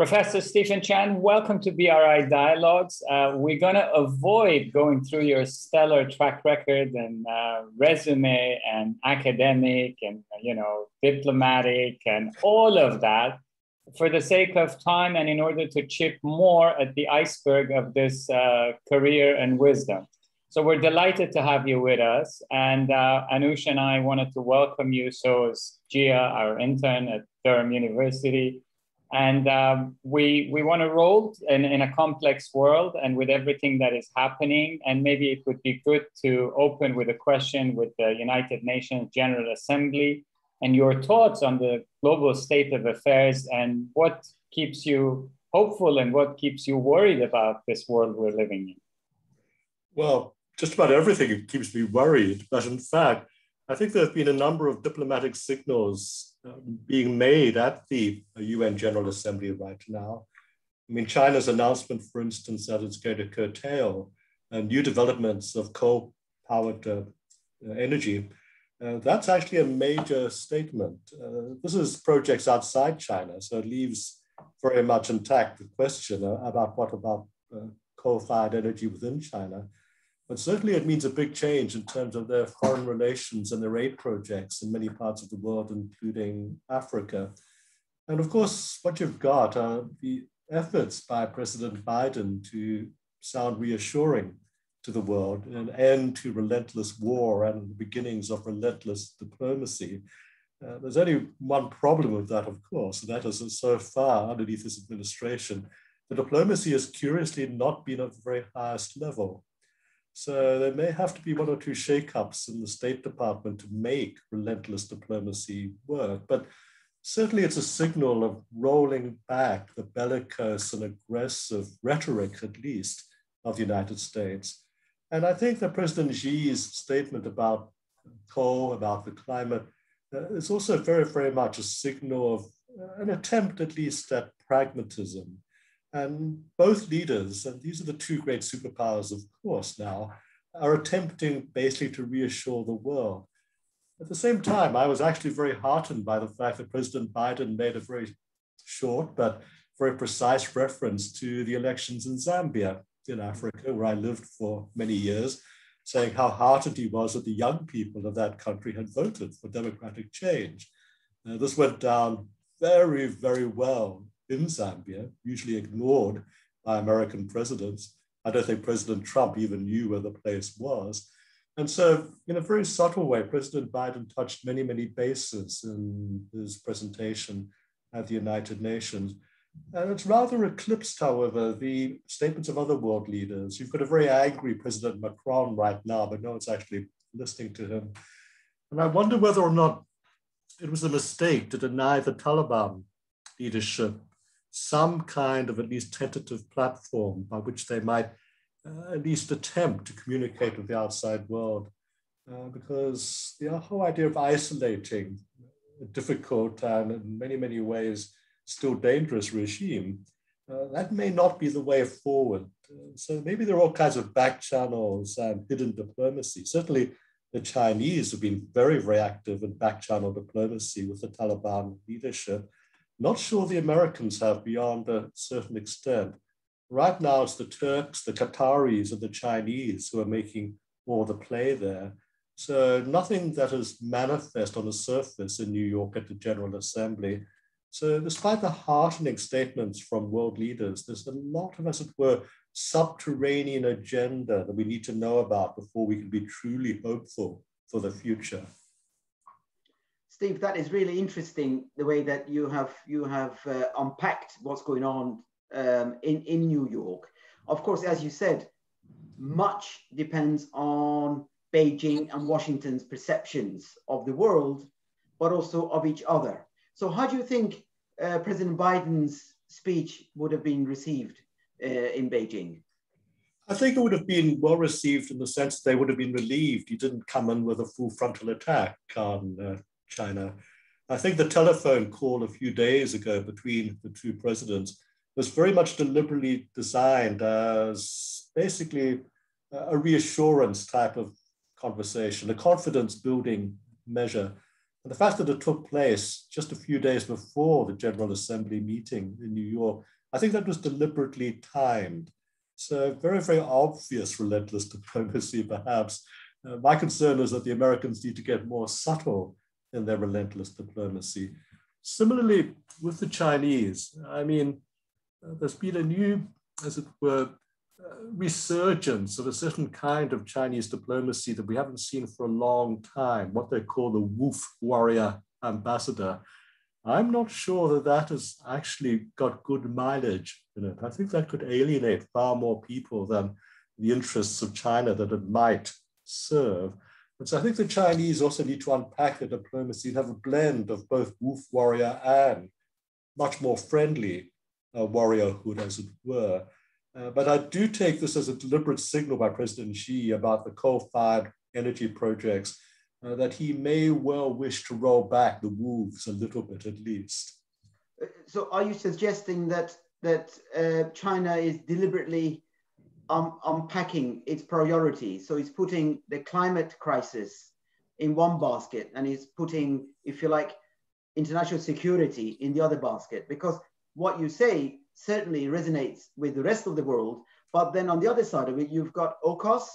Professor Stephen Chan, welcome to BRI Dialogues. Uh, we're going to avoid going through your stellar track record and uh, resume and academic and, you know, diplomatic and all of that for the sake of time and in order to chip more at the iceberg of this uh, career and wisdom. So we're delighted to have you with us. And uh, Anush and I wanted to welcome you. So is Gia, our intern at Durham University. And um, we, we want to roll in, in a complex world and with everything that is happening. And maybe it would be good to open with a question with the United Nations General Assembly and your thoughts on the global state of affairs and what keeps you hopeful and what keeps you worried about this world we're living in. Well, just about everything keeps me worried. But in fact, I think there have been a number of diplomatic signals being made at the UN General Assembly right now. I mean, China's announcement, for instance, that it's going to curtail uh, new developments of coal powered uh, energy, uh, that's actually a major statement. Uh, this is projects outside China, so it leaves very much intact the question uh, about what about uh, coal fired energy within China. But certainly it means a big change in terms of their foreign relations and their aid projects in many parts of the world, including Africa. And of course, what you've got are the efforts by President Biden to sound reassuring to the world, an end to relentless war and the beginnings of relentless diplomacy. Uh, there's only one problem with that, of course, and that is that so far underneath this administration, the diplomacy has curiously not been at the very highest level. So there may have to be one or two shakeups in the State Department to make relentless diplomacy work. But certainly it's a signal of rolling back the bellicose and aggressive rhetoric, at least, of the United States. And I think that President Xi's statement about coal, about the climate, uh, is also very, very much a signal of uh, an attempt, at least, at pragmatism and both leaders, and these are the two great superpowers, of course, now, are attempting basically to reassure the world. At the same time, I was actually very heartened by the fact that President Biden made a very short but very precise reference to the elections in Zambia, in Africa, where I lived for many years, saying how heartened he was that the young people of that country had voted for democratic change. Uh, this went down very, very well in Zambia, usually ignored by American presidents. I don't think President Trump even knew where the place was. And so, in a very subtle way, President Biden touched many, many bases in his presentation at the United Nations. And it's rather eclipsed, however, the statements of other world leaders. You've got a very angry President Macron right now, but no one's actually listening to him. And I wonder whether or not it was a mistake to deny the Taliban leadership some kind of at least tentative platform by which they might uh, at least attempt to communicate with the outside world. Uh, because the whole idea of isolating a difficult and in many, many ways still dangerous regime, uh, that may not be the way forward. Uh, so maybe there are all kinds of back channels and hidden diplomacy. Certainly, the Chinese have been very, very active in back channel diplomacy with the Taliban leadership. Not sure the Americans have beyond a certain extent. Right now, it's the Turks, the Qataris, and the Chinese who are making more of the play there. So nothing that is manifest on the surface in New York at the General Assembly. So despite the heartening statements from world leaders, there's a lot of, as it were, subterranean agenda that we need to know about before we can be truly hopeful for the future. Steve, that is really interesting the way that you have you have uh, unpacked what's going on um, in in New York. Of course, as you said, much depends on Beijing and Washington's perceptions of the world, but also of each other. So, how do you think uh, President Biden's speech would have been received uh, in Beijing? I think it would have been well received in the sense they would have been relieved he didn't come in with a full frontal attack on uh, China. I think the telephone call a few days ago between the two presidents was very much deliberately designed as basically a reassurance type of conversation, a confidence building measure. And the fact that it took place just a few days before the General Assembly meeting in New York, I think that was deliberately timed. So very, very obvious relentless diplomacy, perhaps. Uh, my concern is that the Americans need to get more subtle in their relentless diplomacy. Similarly, with the Chinese, I mean, uh, there's been a new, as it were, uh, resurgence of a certain kind of Chinese diplomacy that we haven't seen for a long time, what they call the wolf warrior ambassador. I'm not sure that that has actually got good mileage in it. I think that could alienate far more people than the interests of China that it might serve. And so I think the Chinese also need to unpack their diplomacy and have a blend of both wolf warrior and much more friendly uh, warriorhood, as it were. Uh, but I do take this as a deliberate signal by President Xi about the coal-fired energy projects uh, that he may well wish to roll back the wolves a little bit at least. So are you suggesting that that uh, China is deliberately um, unpacking its priorities? So it's putting the climate crisis in one basket and it's putting, if you like, international security in the other basket because what you say certainly resonates with the rest of the world. But then on the other side of it, you've got AUKUS,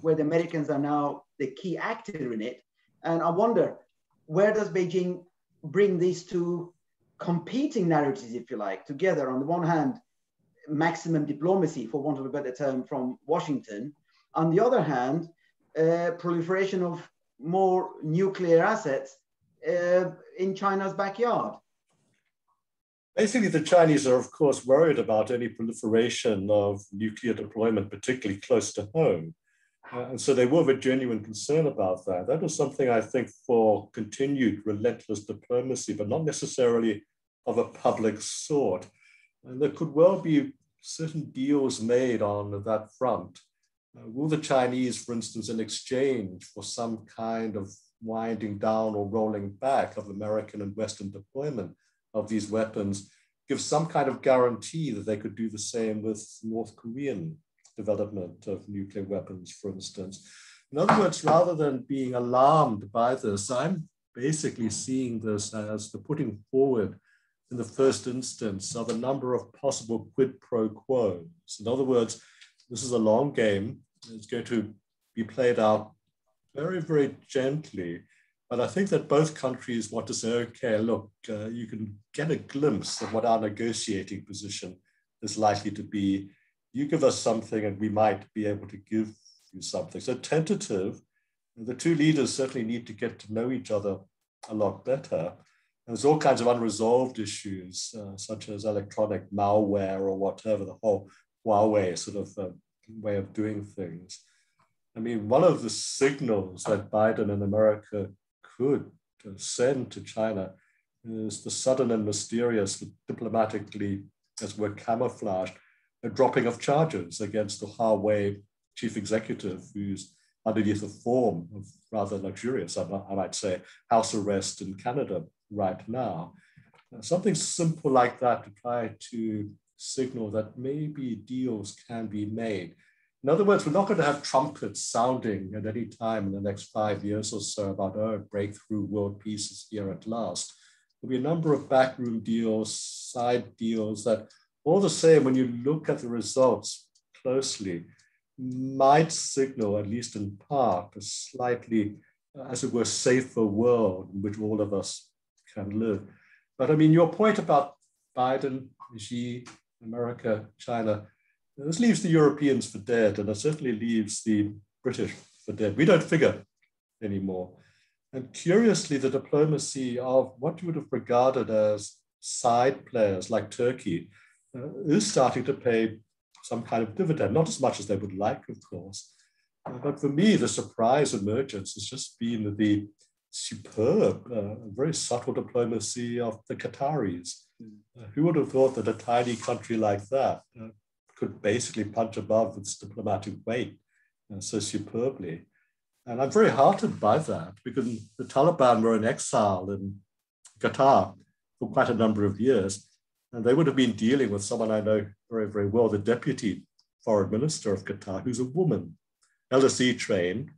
where the Americans are now the key actor in it. And I wonder, where does Beijing bring these two competing narratives, if you like, together? On the one hand, maximum diplomacy, for want of a better term, from Washington. On the other hand, uh, proliferation of more nuclear assets uh, in China's backyard. Basically, the Chinese are, of course, worried about any proliferation of nuclear deployment, particularly close to home. Uh, and so they were of a genuine concern about that. That was something I think for continued relentless diplomacy, but not necessarily of a public sort. And there could well be certain deals made on that front. Uh, will the Chinese, for instance, in exchange for some kind of winding down or rolling back of American and Western deployment, of these weapons give some kind of guarantee that they could do the same with North Korean development of nuclear weapons, for instance. In other words, rather than being alarmed by this, I'm basically seeing this as the putting forward in the first instance of a number of possible quid pro quos. In other words, this is a long game. It's going to be played out very, very gently but I think that both countries want to say, okay, look, uh, you can get a glimpse of what our negotiating position is likely to be. You give us something and we might be able to give you something. So tentative, the two leaders certainly need to get to know each other a lot better. There's all kinds of unresolved issues, uh, such as electronic malware or whatever, the whole Huawei sort of uh, way of doing things. I mean, one of the signals that Biden and America could send to China is the sudden and mysterious, diplomatically as we're camouflaged, a dropping of charges against the Huawei chief executive, who's underneath a form of rather luxurious, I might say, house arrest in Canada right now. Something simple like that to try to signal that maybe deals can be made in other words, we're not going to have trumpets sounding at any time in the next five years or so about, oh, breakthrough world peace is here at last. There'll be a number of backroom deals, side deals that all the same, when you look at the results closely, might signal, at least in part, a slightly, as it were, safer world in which all of us can live. But I mean, your point about Biden, Xi, America, China, this leaves the Europeans for dead, and it certainly leaves the British for dead. We don't figure anymore. And curiously, the diplomacy of what you would have regarded as side players like Turkey uh, is starting to pay some kind of dividend, not as much as they would like, of course. Uh, but for me, the surprise emergence has just been that the superb, uh, very subtle diplomacy of the Qataris. Uh, who would have thought that a tiny country like that uh, could basically punch above its diplomatic weight uh, so superbly. And I'm very heartened by that because the Taliban were in exile in Qatar for quite a number of years. And they would have been dealing with someone I know very, very well, the deputy foreign minister of Qatar, who's a woman, LSE trained,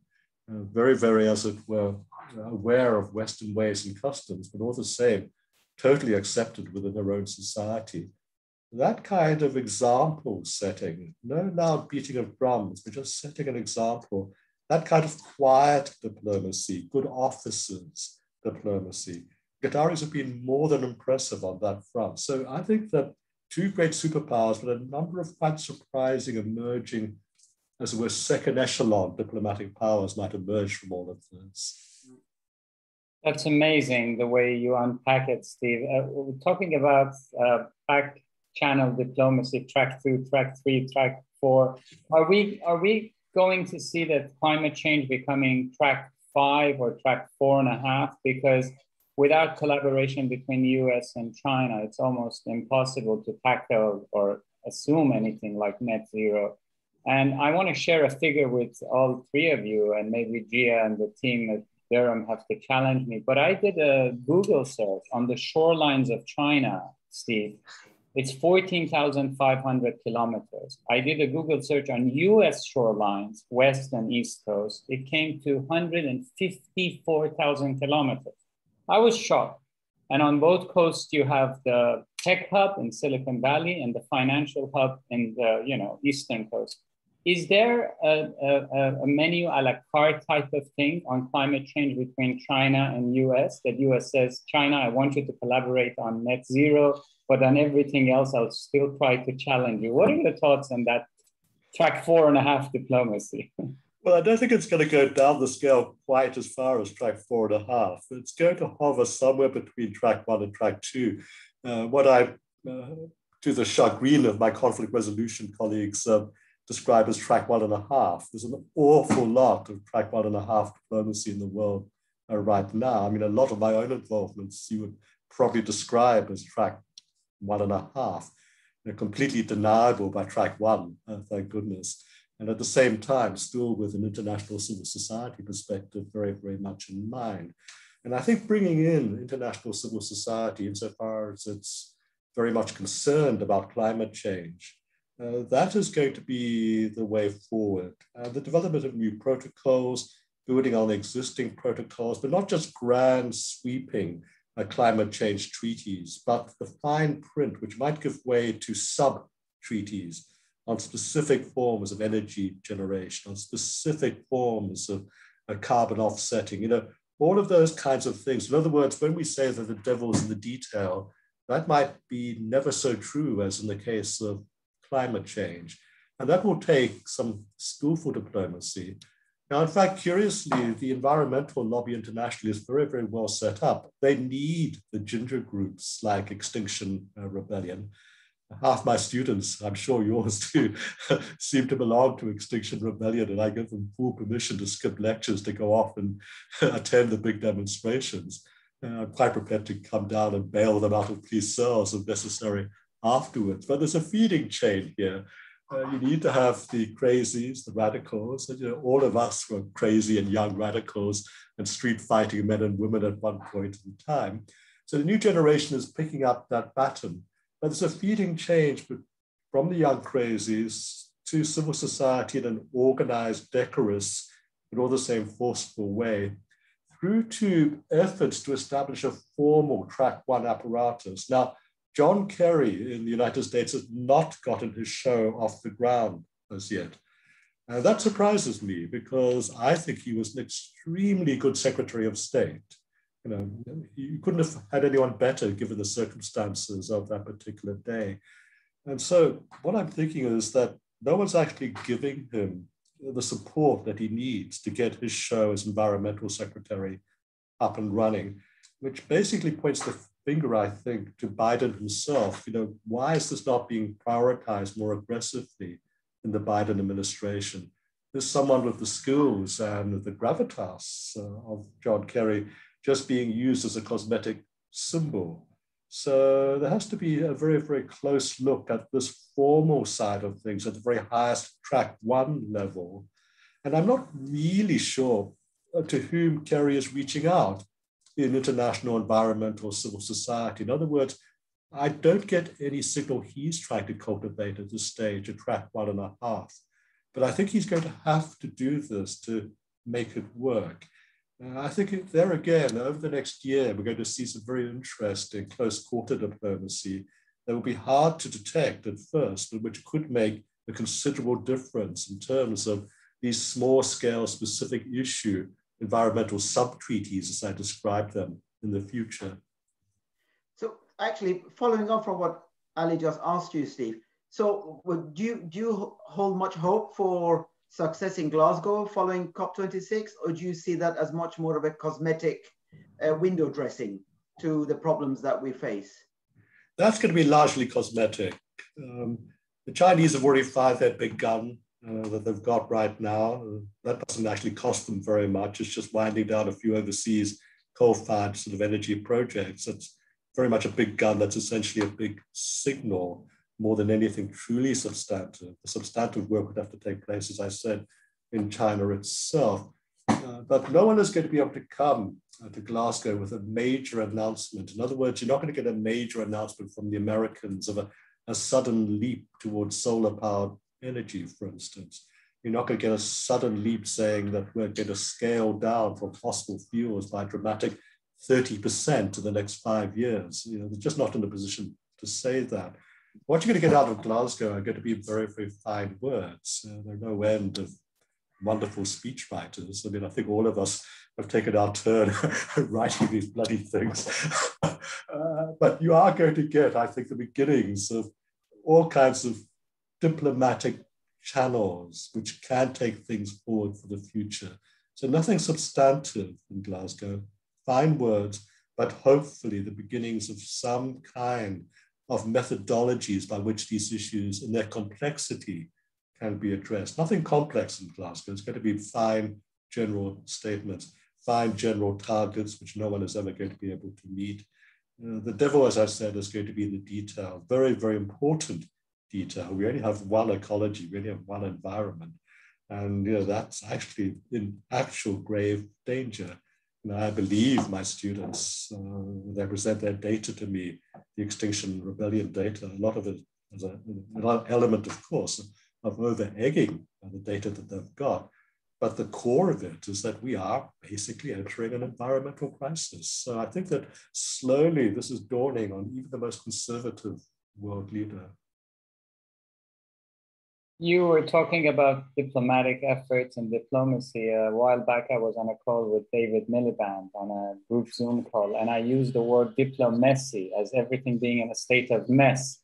uh, very, very, as it were, aware of Western ways and customs, but all the same, totally accepted within their own society. That kind of example setting, no loud beating of drums, but just setting an example, that kind of quiet diplomacy, good officers diplomacy. Qataris have been more than impressive on that front. So I think that two great superpowers, but a number of quite surprising emerging, as it were, second echelon diplomatic powers might emerge from all of this. That's amazing the way you unpack it, Steve. Uh, talking about uh, back channel diplomacy, track two, track three, track four. Are we are we going to see that climate change becoming track five or track four and a half? Because without collaboration between the US and China, it's almost impossible to tackle or assume anything like net zero. And I want to share a figure with all three of you, and maybe Gia and the team at Durham have to challenge me. But I did a Google search on the shorelines of China, Steve. It's 14,500 kilometers. I did a Google search on US shorelines, west and east coast. It came to 154,000 kilometers. I was shocked. And on both coasts, you have the tech hub in Silicon Valley and the financial hub in the you know eastern coast. Is there a, a, a menu a la carte type of thing on climate change between China and US that US says, China, I want you to collaborate on net zero, but on everything else, I'll still try to challenge you. What are your thoughts on that track four and a half diplomacy? Well, I don't think it's going to go down the scale quite as far as track four and a half. It's going to hover somewhere between track one and track two. Uh, what I, uh, to the chagrin of my conflict resolution colleagues, uh, describe as track one and a half. There's an awful lot of track one and a half diplomacy in the world uh, right now. I mean, a lot of my own involvements you would probably describe as track one and a half. They're completely deniable by track one, uh, thank goodness and at the same time, still with an international civil society perspective very, very much in mind. And I think bringing in international civil society insofar as it's very much concerned about climate change, uh, that is going to be the way forward. Uh, the development of new protocols, building on existing protocols, but not just grand sweeping uh, climate change treaties, but the fine print which might give way to sub treaties on specific forms of energy generation, on specific forms of uh, carbon offsetting, you know, all of those kinds of things. In other words, when we say that the devil's in the detail, that might be never so true as in the case of climate change. And that will take some skillful diplomacy. Now, in fact, curiously, the environmental lobby internationally is very, very well set up. They need the ginger groups like Extinction uh, Rebellion half my students, I'm sure yours too, seem to belong to Extinction Rebellion, and I give them full permission to skip lectures to go off and attend the big demonstrations. Uh, I'm quite prepared to come down and bail them out of police cells if necessary afterwards. But there's a feeding chain here. Uh, you need to have the crazies, the radicals, and you know, all of us were crazy and young radicals and street fighting men and women at one point in time. So the new generation is picking up that baton but there's a feeding change from the young crazies to civil society in an organized, decorous, but all the same forceful way, through to efforts to establish a formal track one apparatus. Now, John Kerry in the United States has not gotten his show off the ground as yet. And that surprises me because I think he was an extremely good Secretary of State you know, you couldn't have had anyone better given the circumstances of that particular day. And so what I'm thinking is that no one's actually giving him the support that he needs to get his show as environmental secretary up and running, which basically points the finger, I think, to Biden himself. You know, why is this not being prioritized more aggressively in the Biden administration? There's someone with the skills and the gravitas uh, of John Kerry just being used as a cosmetic symbol. So there has to be a very, very close look at this formal side of things at the very highest track one level. And I'm not really sure uh, to whom Kerry is reaching out in international environment or civil society. In other words, I don't get any signal he's trying to cultivate at this stage, a track one and a half. But I think he's going to have to do this to make it work. Uh, I think there again, over the next year, we're going to see some very interesting close quarter diplomacy that will be hard to detect at first, but which could make a considerable difference in terms of these small scale specific issue environmental sub-treaties as I described them in the future. So actually following up from what Ali just asked you, Steve, so do you, do you hold much hope for success in Glasgow following COP26, or do you see that as much more of a cosmetic uh, window dressing to the problems that we face? That's going to be largely cosmetic. Um, the Chinese have already fired their big gun uh, that they've got right now. That doesn't actually cost them very much. It's just winding down a few overseas coal-fired sort of energy projects. It's very much a big gun that's essentially a big signal more than anything truly substantive. The substantive work would have to take place, as I said, in China itself. Uh, but no one is going to be able to come uh, to Glasgow with a major announcement. In other words, you're not going to get a major announcement from the Americans of a, a sudden leap towards solar powered energy, for instance. You're not going to get a sudden leap saying that we're going to scale down from fossil fuels by dramatic 30% in the next five years. You know, they're just not in a position to say that what you're going to get out of Glasgow are going to be very, very fine words. Uh, there are no end of wonderful speech writers. I mean, I think all of us have taken our turn writing these bloody things. uh, but you are going to get, I think, the beginnings of all kinds of diplomatic channels which can take things forward for the future. So nothing substantive in Glasgow, fine words, but hopefully the beginnings of some kind of methodologies by which these issues in their complexity can be addressed. Nothing complex in Glasgow. It's going to be fine general statements, fine general targets, which no one is ever going to be able to meet. Uh, the devil, as I said, is going to be in the detail. Very, very important We only have one ecology, we only have one environment. And you know, that's actually in actual grave danger. I believe my students, uh, they present their data to me, the Extinction Rebellion data, a lot of it is an element, of course, of over egging the data that they've got. But the core of it is that we are basically entering an environmental crisis. So I think that slowly this is dawning on even the most conservative world leader you were talking about diplomatic efforts and diplomacy. A while back, I was on a call with David Miliband on a group Zoom call, and I used the word diplomacy as everything being in a state of mess.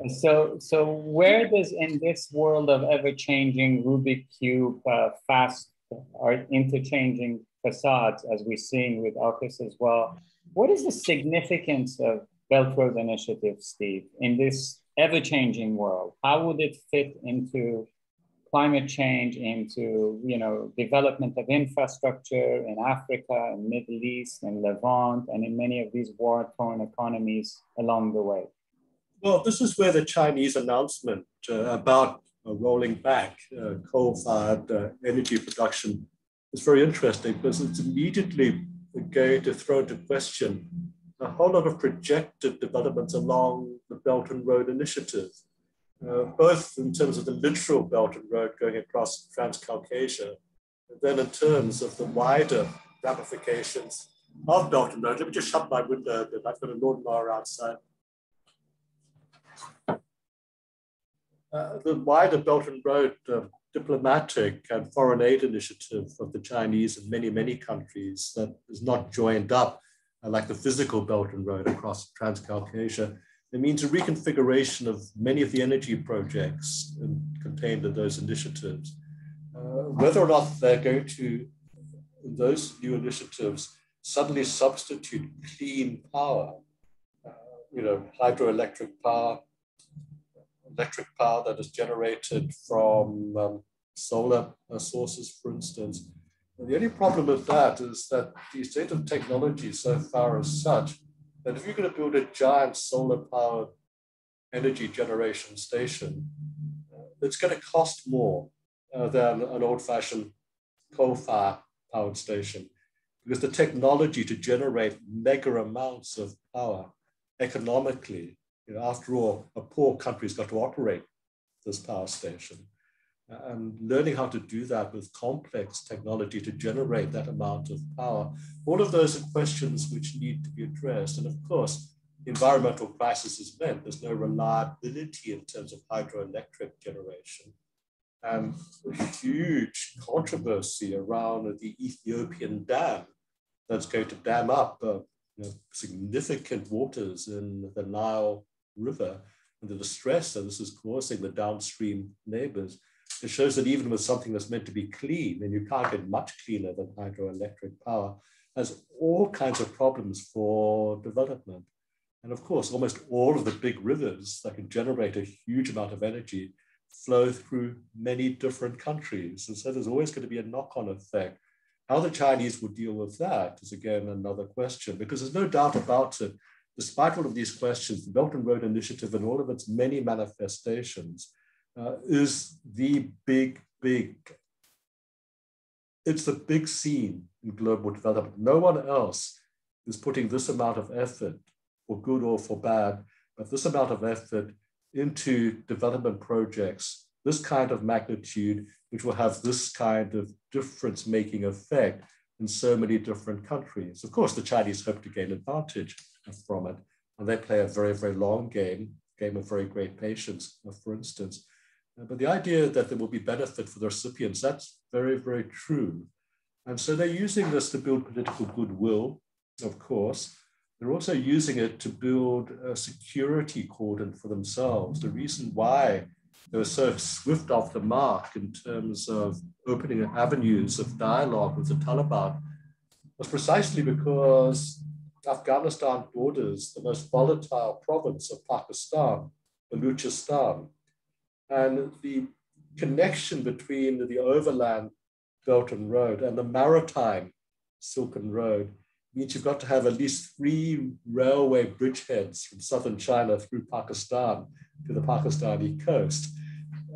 And so, so where does in this world of ever-changing Rubik cube, uh, fast or interchanging facades, as we're seeing with AUKUS as well, what is the significance of Belt Road Initiative, Steve, in this ever-changing world. How would it fit into climate change into you know development of infrastructure in africa and middle east and levant and in many of these war-torn economies along the way? Well this is where the chinese announcement uh, about uh, rolling back uh, coal-fired uh, energy production is very interesting because it's immediately going to throw into question a whole lot of projected developments along the Belt and Road Initiative, uh, both in terms of the literal Belt and Road going across Transcaucasia, and then in terms of the wider ramifications of Belt and Road. Let me just shut my window a bit. I've got a lawnmower outside. Uh, the wider Belt and Road uh, diplomatic and foreign aid initiative of the Chinese and many, many countries that is not joined up like the physical Belt and Road across Transcaucasia. It means a reconfiguration of many of the energy projects contained in those initiatives. Uh, whether or not they're going to, those new initiatives, suddenly substitute clean power, uh, you know, hydroelectric power, electric power that is generated from um, solar sources, for instance, the only problem with that is that the state of technology so far is such that if you're going to build a giant solar powered energy generation station, uh, it's going to cost more uh, than an old fashioned coal fire powered station because the technology to generate mega amounts of power economically, you know, after all, a poor country's got to operate this power station. And learning how to do that with complex technology to generate that amount of power. All of those are questions which need to be addressed. And of course, environmental crisis has meant there's no reliability in terms of hydroelectric generation. And a huge controversy around the Ethiopian dam that's going to dam up uh, you know, significant waters in the Nile River and the distress that this is causing the downstream neighbors. It shows that even with something that's meant to be clean, and you can't get much cleaner than hydroelectric power, has all kinds of problems for development. And of course, almost all of the big rivers that can generate a huge amount of energy flow through many different countries. And so there's always going to be a knock on effect. How the Chinese will deal with that is again another question, because there's no doubt about it. Despite all of these questions, the Belt and Road Initiative and all of its many manifestations uh, is the big, big, it's the big scene in global development. No one else is putting this amount of effort for good or for bad, but this amount of effort into development projects, this kind of magnitude, which will have this kind of difference making effect in so many different countries. Of course, the Chinese hope to gain advantage from it, and they play a very, very long game, game of very great patience, for instance. Uh, but the idea that there will be benefit for the recipients, that's very, very true. And so they're using this to build political goodwill, of course, they're also using it to build a security cordon for themselves. The reason why they were so swift off the mark in terms of opening avenues of dialogue with the Taliban was precisely because Afghanistan borders the most volatile province of Pakistan, Baluchistan. And the connection between the overland Belt and Road and the maritime Silken Road means you've got to have at least three railway bridgeheads from southern China through Pakistan to the Pakistani coast.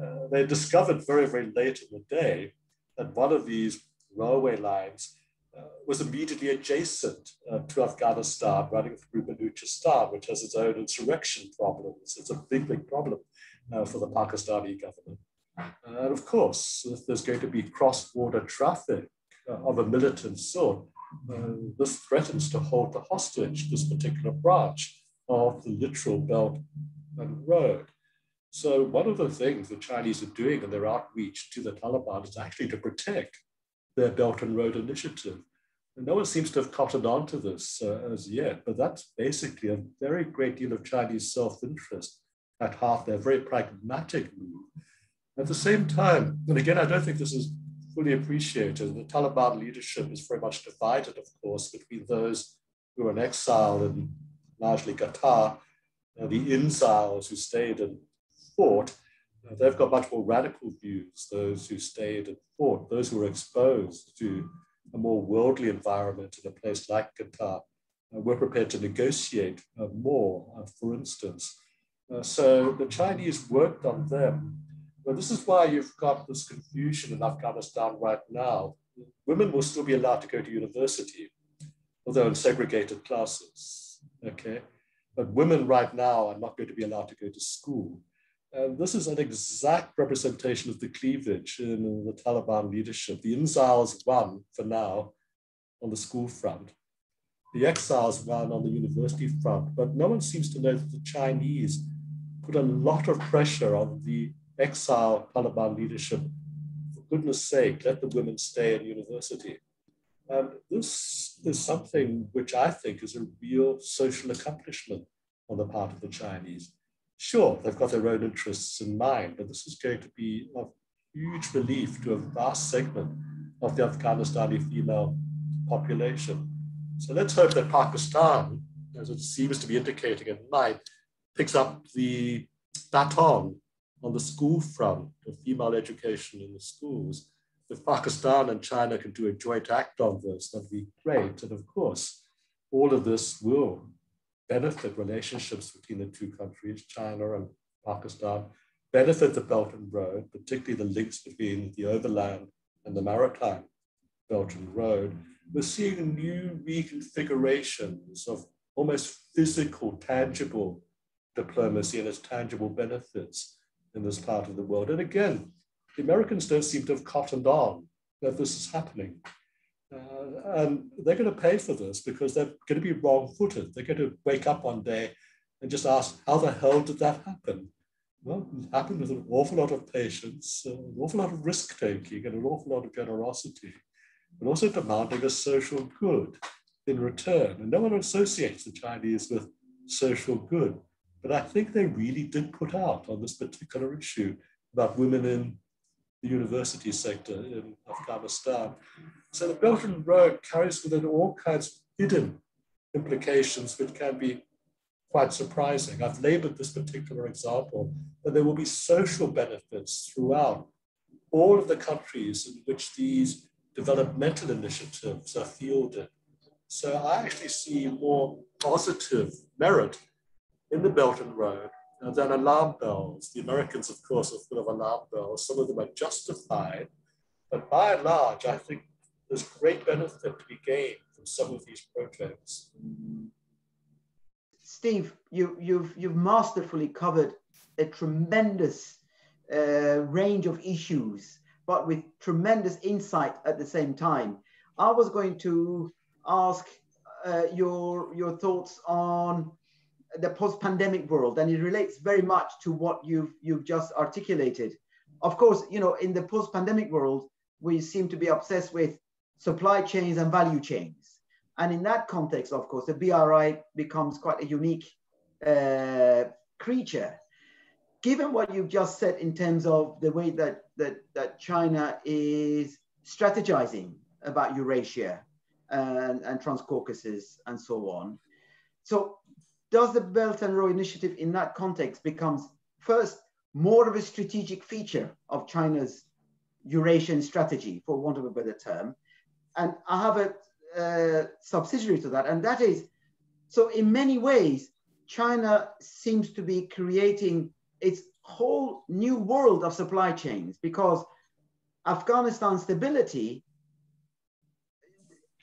Uh, they discovered very, very late in the day that one of these railway lines uh, was immediately adjacent uh, to Afghanistan, running through Baluchistan, which has its own insurrection problems. It's a big, big problem for the Pakistani government. and of course, if there's going to be cross border traffic uh, of a militant sort, uh, this threatens to hold the hostage this particular branch of the literal Belt and Road. So one of the things the Chinese are doing in their outreach to the Taliban is actually to protect their Belt and Road initiative. And no one seems to have cottoned on to this uh, as yet, but that's basically a very great deal of Chinese self-interest at heart, their very pragmatic move. At the same time, and again, I don't think this is fully appreciated. The Taliban leadership is very much divided, of course, between those who are in exile in largely Qatar, uh, the inzals who stayed and fought. Uh, they've got much more radical views, those who stayed and fought, those who were exposed to a more worldly environment in a place like Qatar. Uh, were prepared to negotiate uh, more, uh, for instance. Uh, so the Chinese worked on them But this is why you've got this confusion in Afghanistan right now. Women will still be allowed to go to university, although in segregated classes. Okay. But women right now are not going to be allowed to go to school. And this is an exact representation of the cleavage in the Taliban leadership. The Inzals won for now on the school front. The exiles won on the university front, but no one seems to know that the Chinese put a lot of pressure on the exile Taliban leadership. For goodness sake, let the women stay in university. And this is something which I think is a real social accomplishment on the part of the Chinese. Sure, they've got their own interests in mind, but this is going to be of huge relief to a vast segment of the Afghanistani female population. So let's hope that Pakistan, as it seems to be indicating it might, picks up the baton on the school front of female education in the schools. If Pakistan and China can do a joint act on this, that'd be great. And of course, all of this will benefit relationships between the two countries, China and Pakistan, benefit the Belt and Road, particularly the links between the overland and the maritime Belt and Road. We're seeing new reconfigurations of almost physical, tangible diplomacy and its tangible benefits in this part of the world. And again, the Americans don't seem to have cottoned on that this is happening. Uh, and they're going to pay for this because they're going to be wrong footed. They're going to wake up one day and just ask, how the hell did that happen? Well, it happened with an awful lot of patience, uh, an awful lot of risk taking, and an awful lot of generosity, but also demanding a social good in return. And no one associates the Chinese with social good. But I think they really did put out on this particular issue about women in the university sector in Afghanistan. So the Belt and Road carries with it all kinds of hidden implications which can be quite surprising. I've labeled this particular example that there will be social benefits throughout all of the countries in which these developmental initiatives are fielded. So I actually see more positive merit in the Belt and Road than alarm bells. The Americans, of course, are full of alarm bells. Some of them are justified, but by and large, I think there's great benefit to be gained from some of these projects. Steve, you, you've, you've masterfully covered a tremendous uh, range of issues, but with tremendous insight at the same time. I was going to ask uh, your, your thoughts on the post-pandemic world, and it relates very much to what you've, you've just articulated. Of course, you know, in the post-pandemic world, we seem to be obsessed with supply chains and value chains. And in that context, of course, the BRI becomes quite a unique uh, creature. Given what you've just said in terms of the way that, that, that China is strategizing about Eurasia and, and Transcaucasus and so on. So does the Belt and Road Initiative in that context becomes first more of a strategic feature of China's Eurasian strategy, for want of a better term, and I have a uh, subsidiary to that, and that is so in many ways, China seems to be creating its whole new world of supply chains because Afghanistan stability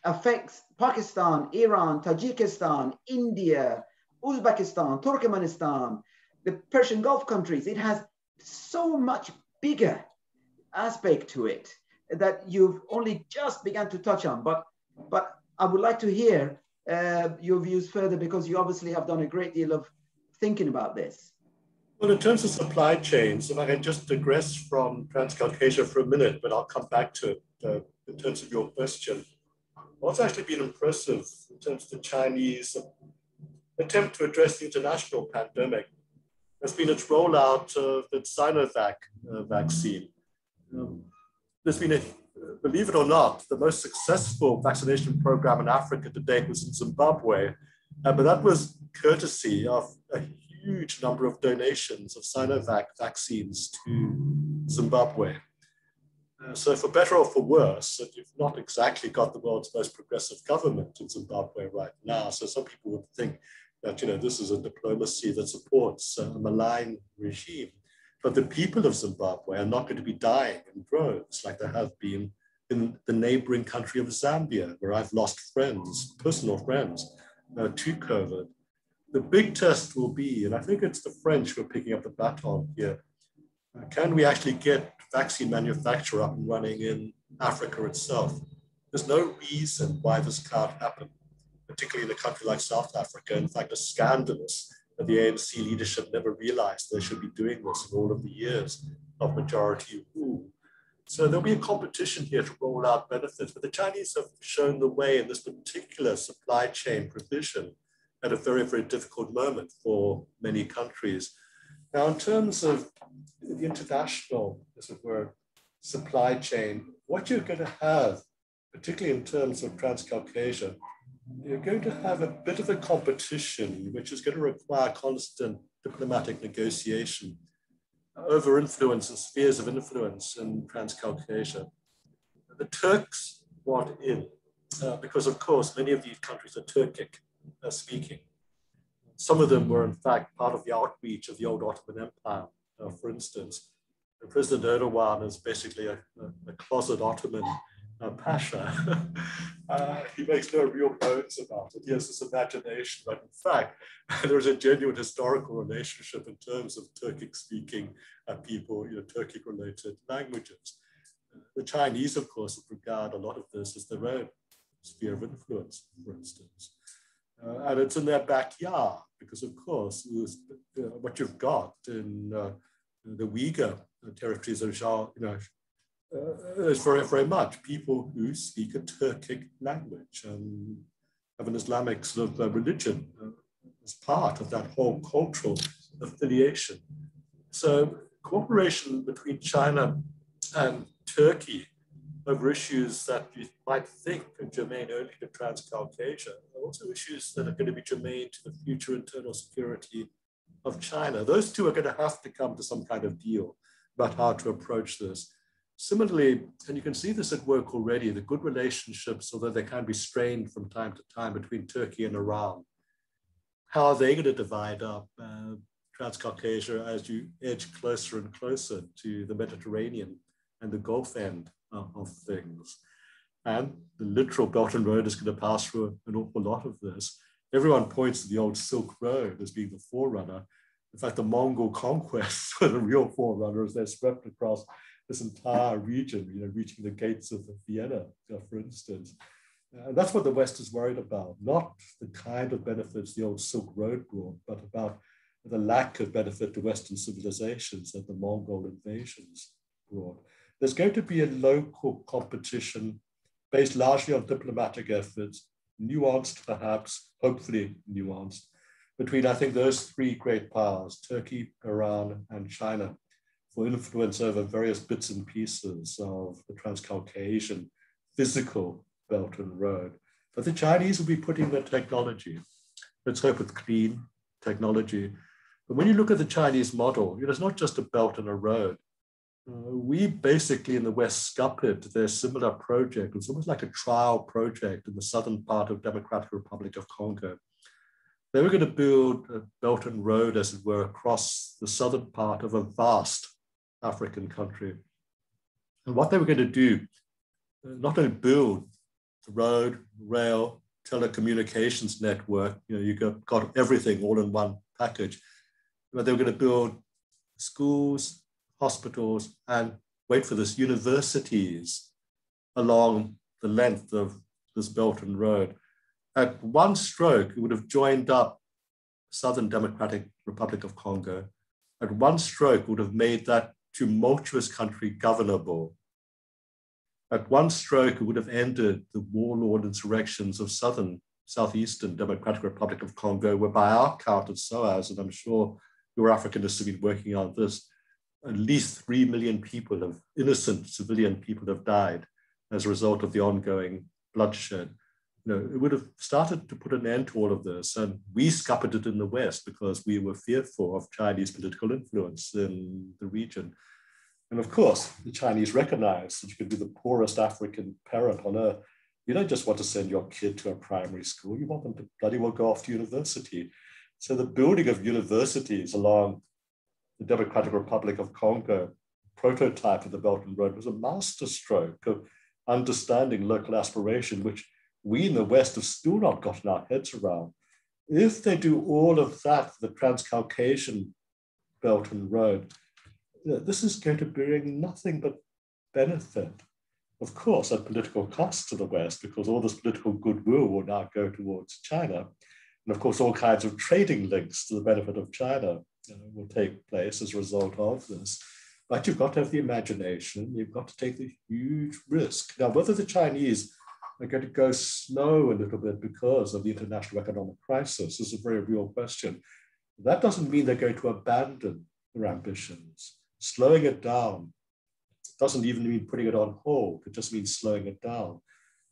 affects Pakistan, Iran, Tajikistan, India, Uzbekistan, Turkmenistan, the Persian Gulf countries. It has so much bigger aspect to it that you've only just begun to touch on. But, but I would like to hear uh, your views further because you obviously have done a great deal of thinking about this. Well, in terms of supply chains, if I can just digress from Transcaucasia for a minute, but I'll come back to it uh, in terms of your question. What's actually been impressive in terms of the Chinese attempt to address the international pandemic has been its rollout of the Sinovac uh, vaccine. Um, there's been a, believe it or not, the most successful vaccination program in Africa to date was in Zimbabwe, uh, but that was courtesy of a huge number of donations of Sinovac vaccines to Zimbabwe. Uh, so for better or for worse, you've not exactly got the world's most progressive government in Zimbabwe right now. So some people would think that you know this is a diplomacy that supports a malign regime. But the people of Zimbabwe are not going to be dying in droves like they have been in the neighboring country of Zambia, where I've lost friends, personal friends, uh, to COVID. The big test will be, and I think it's the French who are picking up the baton here, uh, can we actually get vaccine manufacture up and running in Africa itself? There's no reason why this can't happen, particularly in a country like South Africa. In fact, it's scandalous that the ANC leadership never realized they should be doing this in all of the years of majority rule. So there'll be a competition here to roll out benefits, but the Chinese have shown the way in this particular supply chain provision at a very, very difficult moment for many countries. Now, in terms of the international, as it were, supply chain, what you're going to have, particularly in terms of Transcaucasia, you're going to have a bit of a competition, which is going to require constant diplomatic negotiation over influence and spheres of influence in Transcaucasia. The Turks want in, uh, because of course, many of these countries are Turkic uh, speaking. Some of them were in fact part of the outreach of the old Ottoman Empire, uh, for instance. President Erdogan is basically a, a, a closet Ottoman uh, Pasha, uh, he makes no real bones about it. He has this imagination, but in fact, there's a genuine historical relationship in terms of Turkic-speaking uh, people, you know, Turkic-related languages. Uh, the Chinese, of course, regard a lot of this as their own sphere of influence, for instance. Uh, and it's in their backyard because, of course, you what you've got in uh, the Uyghur territories of Shah, you know, uh, very, very much people who speak a Turkic language and have an Islamic sort of uh, religion as part of that whole cultural affiliation. So cooperation between China and Turkey over issues that you might think are germane only to Transcaucasia are also issues that are going to be germane to the future internal security of China. Those two are going to have to come to some kind of deal about how to approach this. Similarly, and you can see this at work already, the good relationships, although they can be strained from time to time between Turkey and Iran. How are they going to divide up uh, Transcaucasia as you edge closer and closer to the Mediterranean and the Gulf end uh, of things? And the literal Belt and Road is going to pass through an awful lot of this. Everyone points to the old Silk Road as being the forerunner. In fact, the Mongol conquests were the real forerunners. They swept across this entire region, you know, reaching the gates of Vienna, for instance. And uh, that's what the West is worried about, not the kind of benefits the old Silk Road brought, but about the lack of benefit to Western civilizations that the Mongol invasions brought. There's going to be a local competition based largely on diplomatic efforts, nuanced perhaps, hopefully nuanced, between, I think, those three great powers, Turkey, Iran, and China for influence over various bits and pieces of the Transcaucasian physical Belt and Road. But the Chinese will be putting the technology. Let's hope it's clean technology. But when you look at the Chinese model, you know, it's not just a belt and a road. Uh, we basically in the West scuppered their similar project. It's almost like a trial project in the southern part of Democratic Republic of Congo. They were going to build a belt and road, as it were, across the southern part of a vast African country. And what they were going to do, uh, not only build the road, rail, telecommunications network, you know, you got, got everything all in one package, but they were going to build schools, hospitals, and wait for this, universities along the length of this Belt and Road. At one stroke, it would have joined up Southern Democratic Republic of Congo. At one stroke, would have made that tumultuous country governable. At one stroke, it would have ended the warlord insurrections of southern, southeastern Democratic Republic of Congo, where by our count at SOAS, and I'm sure your Africanists have been working on this, at least 3 million people of innocent civilian people have died as a result of the ongoing bloodshed. You know, it would have started to put an end to all of this. And we scuppered it in the West because we were fearful of Chinese political influence in the region. And of course, the Chinese recognize that you could be the poorest African parent on earth. You don't just want to send your kid to a primary school, you want them to bloody well go off to university. So the building of universities along the Democratic Republic of Congo, prototype of the Belt and Road, was a masterstroke of understanding local aspiration, which we in the West have still not gotten our heads around. If they do all of that the Transcaucasian Belt and Road, this is going to bring nothing but benefit. Of course, at political cost to the West, because all this political goodwill will now go towards China. And of course, all kinds of trading links to the benefit of China you know, will take place as a result of this. But you've got to have the imagination, you've got to take the huge risk. Now, whether the Chinese are going to go slow a little bit because of the international economic crisis is a very real question. That doesn't mean they're going to abandon their ambitions. Slowing it down doesn't even mean putting it on hold, it just means slowing it down.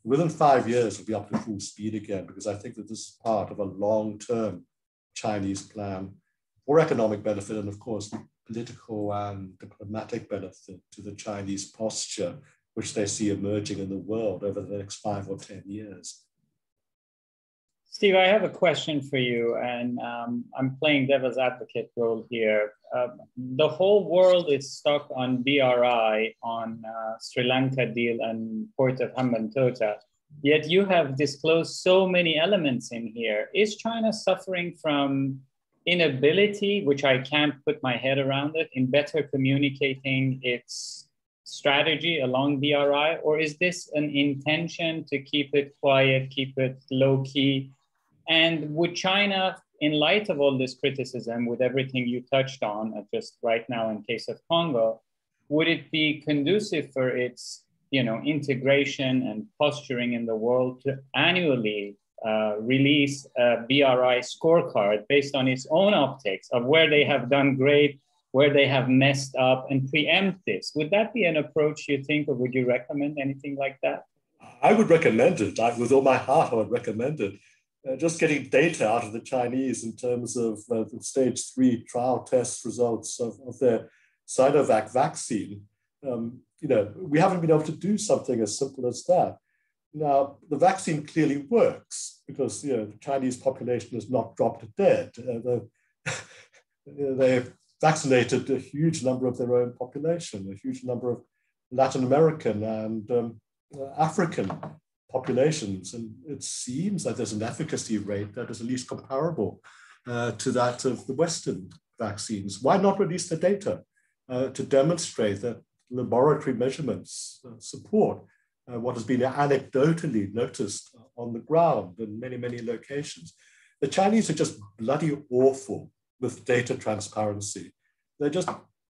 Within five years, we'll be up to full speed again because I think that this is part of a long term Chinese plan for economic benefit and, of course, political and diplomatic benefit to the Chinese posture which they see emerging in the world over the next five or 10 years. Steve, I have a question for you, and um, I'm playing devil's advocate role here. Uh, the whole world is stuck on BRI, on uh, Sri Lanka deal and port of Hambantota. Yet you have disclosed so many elements in here. Is China suffering from inability, which I can't put my head around it, in better communicating its strategy along BRI? Or is this an intention to keep it quiet, keep it low key? And would China, in light of all this criticism, with everything you touched on, uh, just right now in case of Congo, would it be conducive for its you know, integration and posturing in the world to annually uh, release a BRI scorecard based on its own optics of where they have done great, where they have messed up, and preempt this. Would that be an approach you think, or would you recommend anything like that? I would recommend it. I, with all my heart, I would recommend it. Uh, just getting data out of the Chinese in terms of uh, the stage three trial test results of, of their Sinovac vaccine. Um, you know, we haven't been able to do something as simple as that. Now, the vaccine clearly works because you know, the Chinese population has not dropped dead. Uh, they've vaccinated a huge number of their own population, a huge number of Latin American and um, uh, African populations. And it seems that there's an efficacy rate that is at least comparable uh, to that of the Western vaccines. Why not release the data uh, to demonstrate that laboratory measurements uh, support uh, what has been anecdotally noticed on the ground in many, many locations. The Chinese are just bloody awful with data transparency. They're just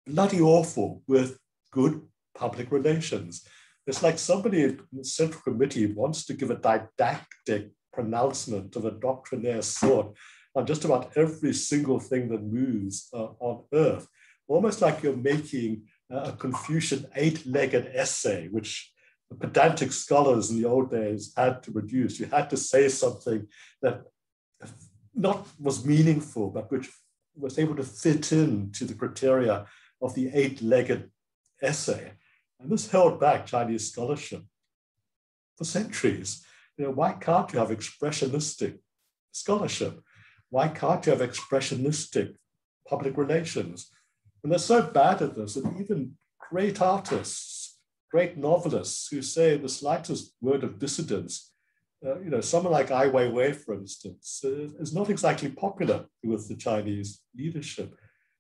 bloody awful with good public relations. It's like somebody in the Central Committee wants to give a didactic pronouncement of a doctrinaire sort on just about every single thing that moves uh, on Earth, almost like you're making a Confucian eight-legged essay, which the pedantic scholars in the old days had to produce. You had to say something that not was meaningful, but which was able to fit in to the criteria of the eight-legged essay. And this held back Chinese scholarship for centuries. You know, why can't you have expressionistic scholarship? Why can't you have expressionistic public relations? And they're so bad at this that even great artists, great novelists who say the slightest word of dissidence, uh, you know, someone like Ai Weiwei, for instance, uh, is not exactly popular with the Chinese leadership.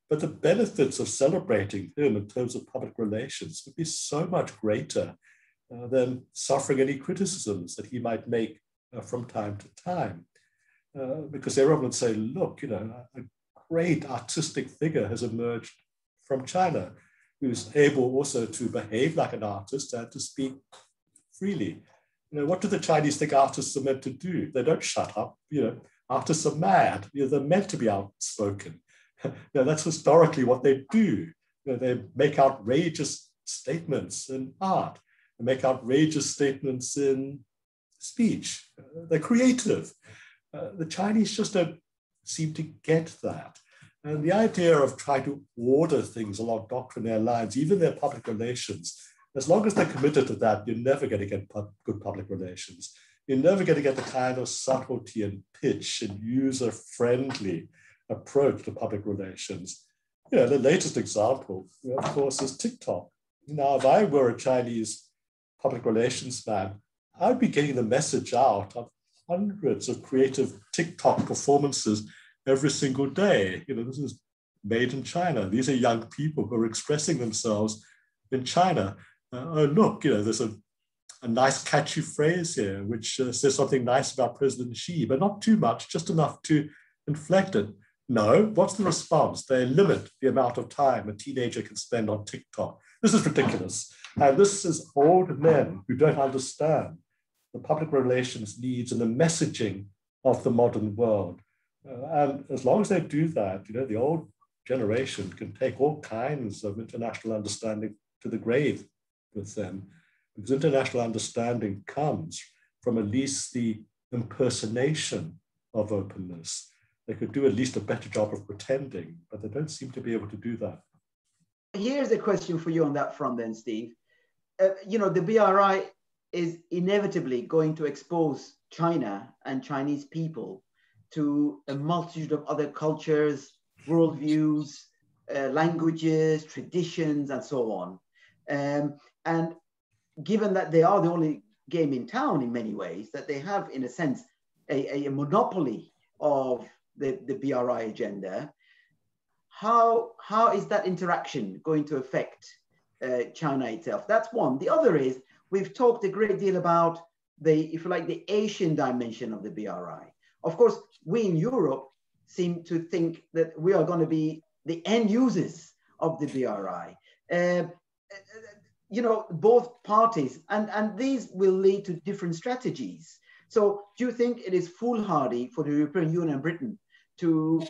But the benefits of celebrating him in terms of public relations would be so much greater uh, than suffering any criticisms that he might make uh, from time to time. Uh, because everyone would say, look, you know, a great artistic figure has emerged from China, who's able also to behave like an artist and to speak freely. You know, what do the Chinese think artists are meant to do? They don't shut up. You know, artists are mad. You know, they're meant to be outspoken. you know, that's historically what they do. You know, they make outrageous statements in art. They make outrageous statements in speech. Uh, they're creative. Uh, the Chinese just don't seem to get that. And the idea of trying to order things along doctrinaire lines, even their public relations, as long as they're committed to that, you're never going to get good public relations. You're never going to get the kind of subtlety and pitch and user friendly approach to public relations. You know, the latest example, of course, is TikTok. Now, if I were a Chinese public relations man, I'd be getting the message out of hundreds of creative TikTok performances every single day. You know, this is made in China. These are young people who are expressing themselves in China. Uh, oh, look, you know, there's a, a nice catchy phrase here which uh, says something nice about President Xi, but not too much, just enough to inflect it. No, what's the response? They limit the amount of time a teenager can spend on TikTok. This is ridiculous. And this is old men who don't understand the public relations needs and the messaging of the modern world. Uh, and as long as they do that, you know, the old generation can take all kinds of international understanding to the grave with them, because international understanding comes from at least the impersonation of openness. They could do at least a better job of pretending, but they don't seem to be able to do that. Here's a question for you on that front, then, Steve. Uh, you know, the BRI is inevitably going to expose China and Chinese people to a multitude of other cultures, worldviews, uh, languages, traditions, and so on. Um, and given that they are the only game in town in many ways, that they have, in a sense, a, a monopoly of the, the BRI agenda, how, how is that interaction going to affect uh, China itself? That's one. The other is we've talked a great deal about the, if you like, the Asian dimension of the BRI. Of course, we in Europe seem to think that we are going to be the end users of the BRI. Uh, you know, both parties, and, and these will lead to different strategies. So do you think it is foolhardy for the European Union and Britain to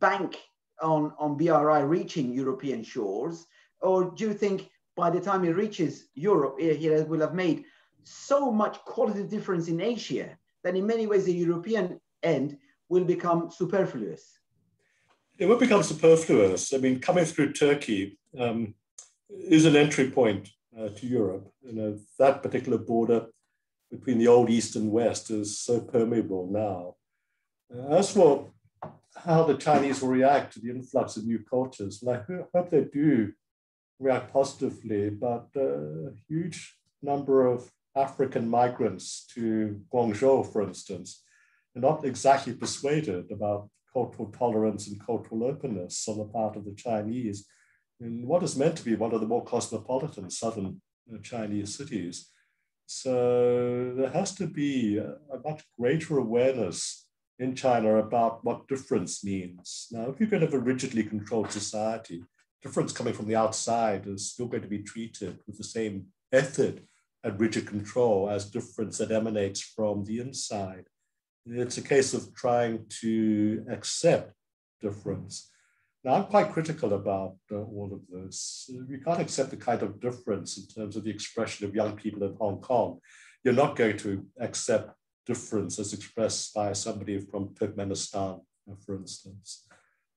bank on, on BRI reaching European shores? Or do you think by the time it reaches Europe, it will have made so much quality difference in Asia that in many ways the European end will become superfluous? It will become superfluous. I mean, coming through Turkey um, is an entry point uh, to Europe. You know, that particular border between the old East and West is so permeable now. Uh, as for how the Chinese will react to the influx of new cultures, well, I hope they do react positively, but a huge number of African migrants to Guangzhou, for instance, are not exactly persuaded about cultural tolerance and cultural openness on the part of the Chinese in what is meant to be one of the more cosmopolitan southern uh, Chinese cities. So there has to be a, much greater awareness in China about what difference means. Now, if you're going to have a rigidly controlled society, difference coming from the outside is still going to be treated with the same method and rigid control as difference that emanates from the inside. It's a case of trying to accept difference. Now, I'm quite critical about uh, all of this. You can't accept the kind of difference in terms of the expression of young people in Hong Kong. You're not going to accept difference as expressed by somebody from Turkmenistan, for instance.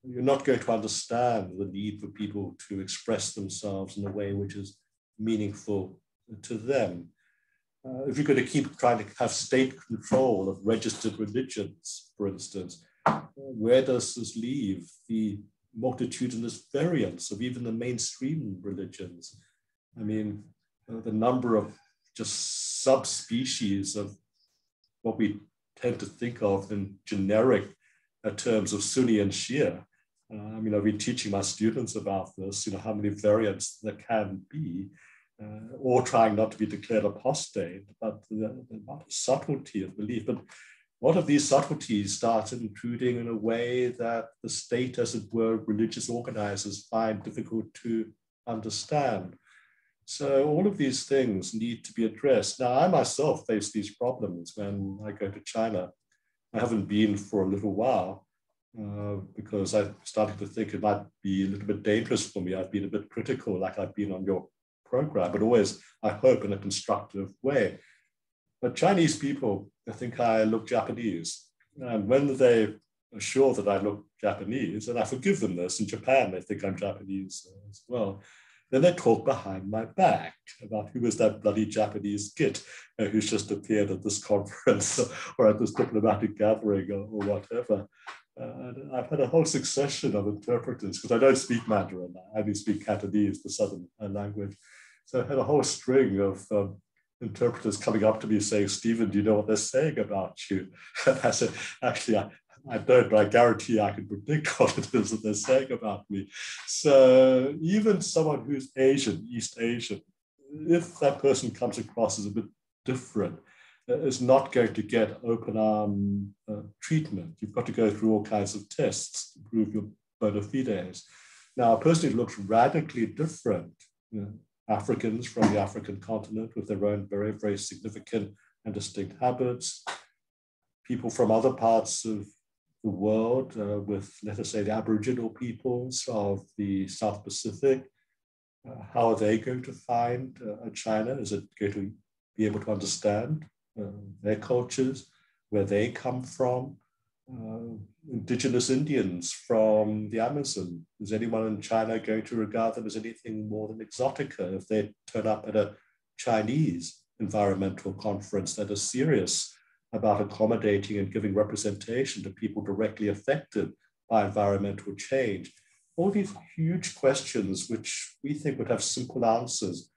You're not going to understand the need for people to express themselves in a way which is meaningful to them uh, if you're going to keep trying to have state control of registered religions, for instance, uh, where does this leave the multitudinous variants of even the mainstream religions? I mean, uh, the number of just subspecies of what we tend to think of in generic uh, terms of Sunni and Shia. Uh, I mean, I've been teaching my students about this, you know, how many variants there can be uh, or trying not to be declared apostate, but the, the subtlety of belief. But what of these subtleties start intruding in a way that the state, as it were, religious organizers find difficult to understand. So all of these things need to be addressed. Now, I myself face these problems when I go to China. I haven't been for a little while uh, because I started to think it might be a little bit dangerous for me. I've been a bit critical, like I've been on your program, but always, I hope, in a constructive way. But Chinese people, I think I look Japanese. And when they are sure that I look Japanese, and I forgive them this, in Japan, they think I'm Japanese as well, then they talk behind my back about who is that bloody Japanese git who's just appeared at this conference or at this diplomatic gathering or, or whatever. Uh, I've had a whole succession of interpreters because I don't speak Mandarin, I only speak Cantonese, the southern language. So I had a whole string of um, interpreters coming up to me saying, Stephen, do you know what they're saying about you? And I said, actually, I, I don't, but I guarantee I can predict what it is that they're saying about me. So even someone who's Asian, East Asian, if that person comes across as a bit different, uh, is not going to get open arm uh, treatment. You've got to go through all kinds of tests to prove your bona fides. Now, a person who looks radically different, you know, Africans from the African continent with their own very, very significant and distinct habits, people from other parts of the world uh, with, let us say, the Aboriginal peoples of the South Pacific. Uh, how are they going to find uh, China? Is it going to be able to understand uh, their cultures, where they come from? Uh, indigenous Indians from the Amazon. Is anyone in China going to regard them as anything more than exotica if they turn up at a Chinese environmental conference that is serious about accommodating and giving representation to people directly affected by environmental change. All these huge questions, which we think would have simple answers,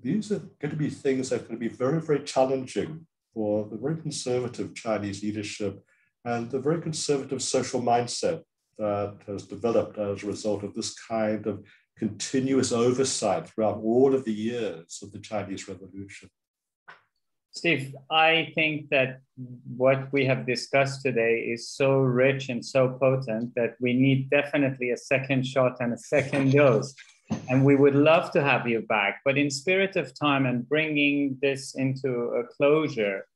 these are going to be things that are going to be very, very challenging for the very conservative Chinese leadership and the very conservative social mindset that has developed as a result of this kind of continuous oversight throughout all of the years of the Chinese Revolution. Steve, I think that what we have discussed today is so rich and so potent that we need definitely a second shot and a second dose. And we would love to have you back. But in spirit of time and bringing this into a closure,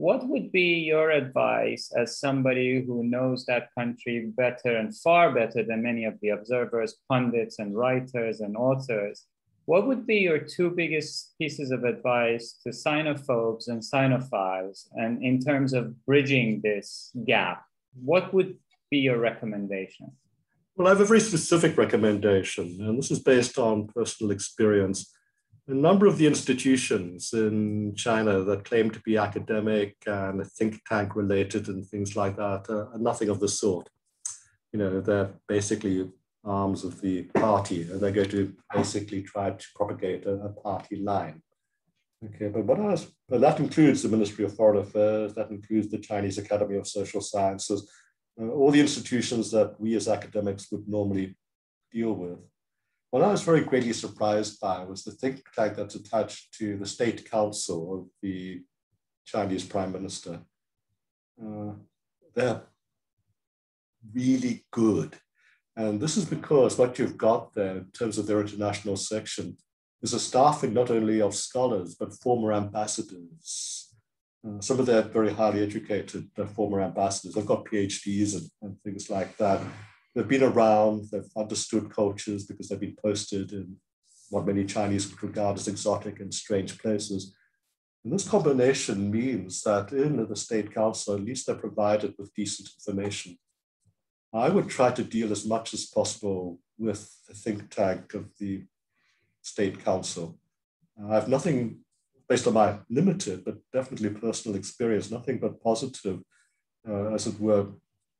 what would be your advice as somebody who knows that country better and far better than many of the observers, pundits, and writers and authors? What would be your two biggest pieces of advice to sinophobes and sinophiles? And in terms of bridging this gap, what would be your recommendation? Well, I have a very specific recommendation, and this is based on personal experience a number of the institutions in China that claim to be academic and think tank related and things like that are, nothing of the sort. You know, they're basically arms of the party and they're going to basically try to propagate a, a party line. Okay, but what else? Well, that includes the Ministry of Foreign Affairs, that includes the Chinese Academy of Social Sciences, uh, all the institutions that we as academics would normally deal with. What I was very greatly surprised by was the think tank that's attached to the State Council of the Chinese Prime Minister. Uh, they're really good. And this is because what you've got there in terms of their international section is a staffing not only of scholars, but former ambassadors. Uh, some of them very highly educated uh, former ambassadors. They've got PhDs and, and things like that they've been around, they've understood cultures because they've been posted in what many Chinese would regard as exotic and strange places. And this combination means that in the state council, at least they're provided with decent information. I would try to deal as much as possible with the think tank of the state council. I have nothing based on my limited, but definitely personal experience, nothing but positive, uh, as it were,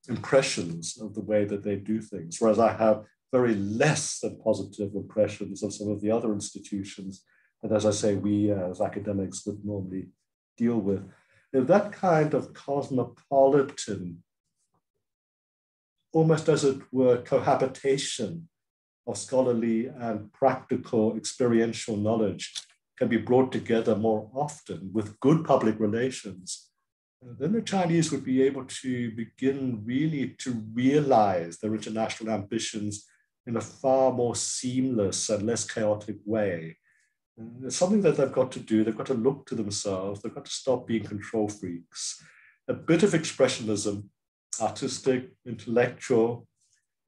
impressions of the way that they do things, whereas I have very less than positive impressions of some of the other institutions. And as I say, we as academics would normally deal with. Know, that kind of cosmopolitan, almost as it were, cohabitation of scholarly and practical experiential knowledge can be brought together more often with good public relations then the Chinese would be able to begin really to realize their international ambitions in a far more seamless and less chaotic way. And it's something that they've got to do. They've got to look to themselves. They've got to stop being control freaks. A bit of expressionism, artistic, intellectual,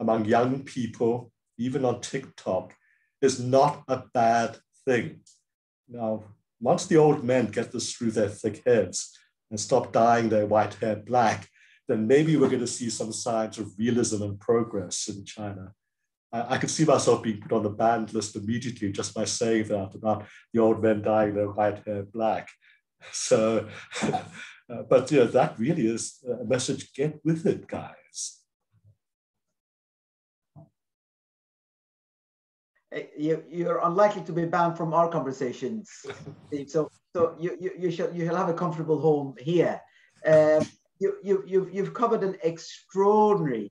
among young people, even on TikTok, is not a bad thing. Now, once the old men get this through their thick heads, and stop dyeing their white hair black, then maybe we're going to see some signs of realism and progress in China. I, I could see myself being put on the banned list immediately just by saying that about the old men dyeing their white hair black. So, uh, but you know, that really is a message get with it, guys. You, you're unlikely to be banned from our conversations, So so you, you, you should you'll have a comfortable home here. Um, you, you, you've, you've covered an extraordinary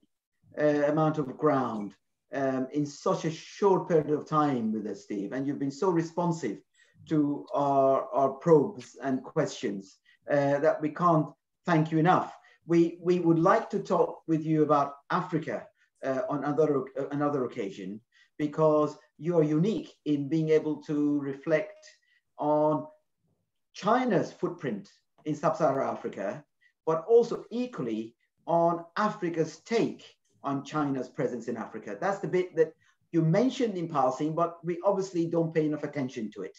uh, amount of ground um, in such a short period of time with us, Steve, and you've been so responsive to our, our probes and questions uh, that we can't thank you enough. We, we would like to talk with you about Africa uh, on another, another occasion because you are unique in being able to reflect on China's footprint in sub-Saharan Africa, but also equally on Africa's take on China's presence in Africa. That's the bit that you mentioned in passing, but we obviously don't pay enough attention to it.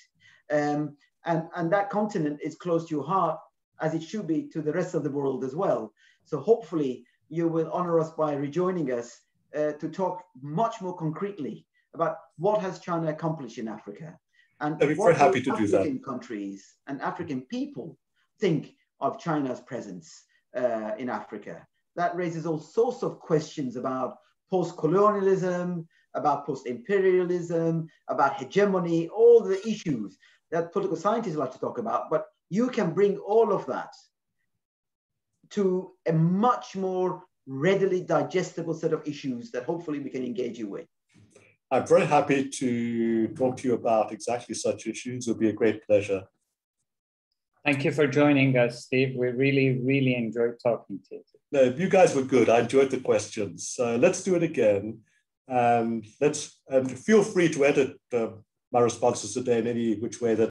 Um, and, and that continent is close to your heart, as it should be to the rest of the world as well. So hopefully you will honor us by rejoining us uh, to talk much more concretely about what has China accomplished in Africa And I'd be what happy do to do African that. countries and African people think of China's presence uh, in Africa? That raises all sorts of questions about post-colonialism, about post-imperialism, about hegemony, all the issues that political scientists like to talk about. But you can bring all of that to a much more readily digestible set of issues that hopefully we can engage you with. I'm very happy to talk to you about exactly such issues. It would be a great pleasure. Thank you for joining us, Steve. We really, really enjoyed talking to you. No, you guys were good. I enjoyed the questions. Uh, let's do it again. And let's and feel free to edit uh, my responses today in any which way that